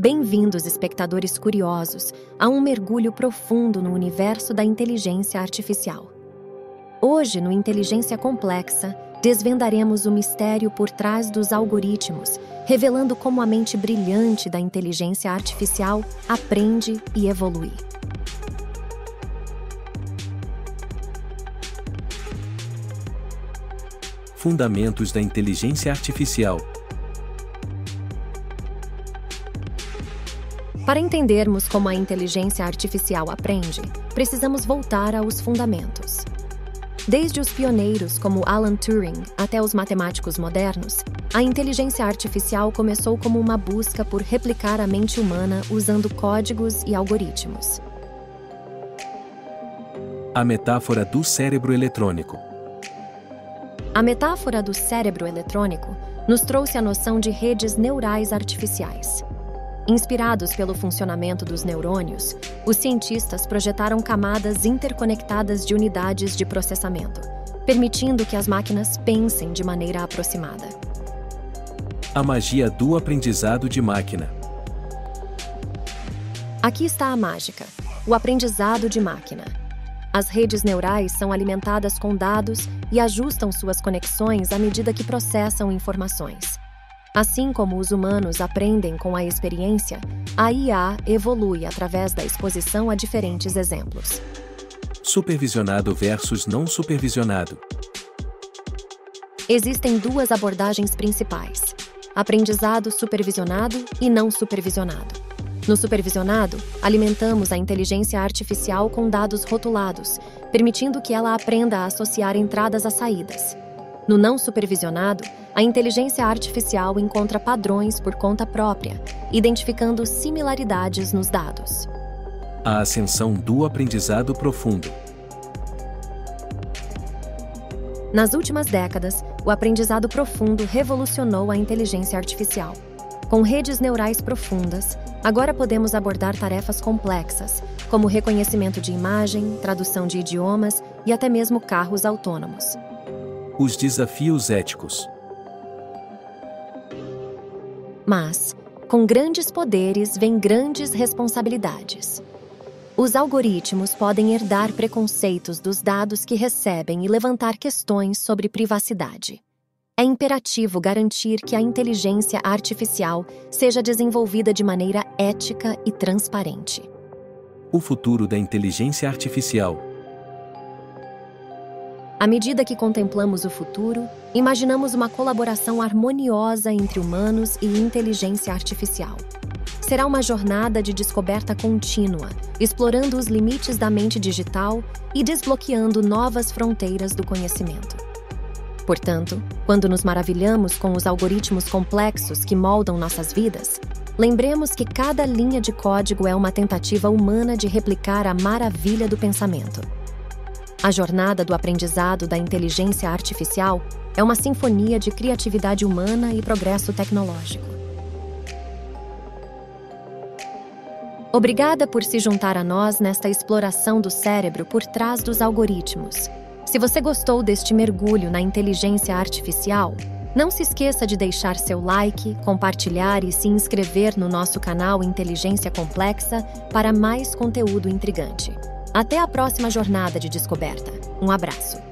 Bem-vindos, espectadores curiosos, a um mergulho profundo no universo da inteligência artificial. Hoje, no Inteligência Complexa, desvendaremos o mistério por trás dos algoritmos, revelando como a mente brilhante da inteligência artificial aprende e evolui. Fundamentos da Inteligência Artificial Para entendermos como a inteligência artificial aprende, precisamos voltar aos fundamentos. Desde os pioneiros como Alan Turing até os matemáticos modernos, a inteligência artificial começou como uma busca por replicar a mente humana usando códigos e algoritmos. A metáfora do cérebro eletrônico. A metáfora do cérebro eletrônico nos trouxe a noção de redes neurais artificiais. Inspirados pelo funcionamento dos neurônios, os cientistas projetaram camadas interconectadas de unidades de processamento, permitindo que as máquinas pensem de maneira aproximada. A magia do aprendizado de máquina. Aqui está a mágica: o aprendizado de máquina. As redes neurais são alimentadas com dados e ajustam suas conexões à medida que processam informações. Assim como os humanos aprendem com a experiência, a IA evolui através da exposição a diferentes exemplos. Supervisionado versus não supervisionado. Existem duas abordagens principais: aprendizado supervisionado e não supervisionado. No supervisionado, alimentamos a inteligência artificial com dados rotulados, permitindo que ela aprenda a associar entradas a saídas. No não supervisionado, a inteligência artificial encontra padrões por conta própria, identificando similaridades nos dados. A ascensão do aprendizado profundo. Nas últimas décadas, o aprendizado profundo revolucionou a inteligência artificial. Com redes neurais profundas, agora podemos abordar tarefas complexas, como reconhecimento de imagem, tradução de idiomas e até mesmo carros autônomos. Os desafios éticos. Mas, com grandes poderes vem grandes responsabilidades. Os algoritmos podem herdar preconceitos dos dados que recebem e levantar questões sobre privacidade. É imperativo garantir que a inteligência artificial seja desenvolvida de maneira ética e transparente. O futuro da inteligência artificial à medida que contemplamos o futuro, imaginamos uma colaboração harmoniosa entre humanos e inteligência artificial. Será uma jornada de descoberta contínua, explorando os limites da mente digital e desbloqueando novas fronteiras do conhecimento. Portanto, quando nos maravilhamos com os algoritmos complexos que moldam nossas vidas, lembremos que cada linha de código é uma tentativa humana de replicar a maravilha do pensamento. A jornada do aprendizado da inteligência artificial é uma sinfonia de criatividade humana e progresso tecnológico. Obrigada por se juntar a nós nesta exploração do cérebro por trás dos algoritmos. Se você gostou deste mergulho na inteligência artificial, não se esqueça de deixar seu like, compartilhar e se inscrever no nosso canal Inteligência Complexa para mais conteúdo intrigante. Até a próxima jornada de descoberta. Um abraço.